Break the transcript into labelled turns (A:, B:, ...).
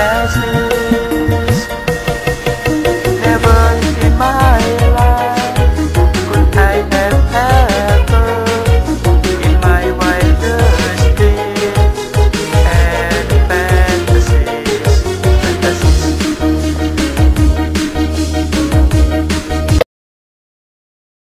A: ask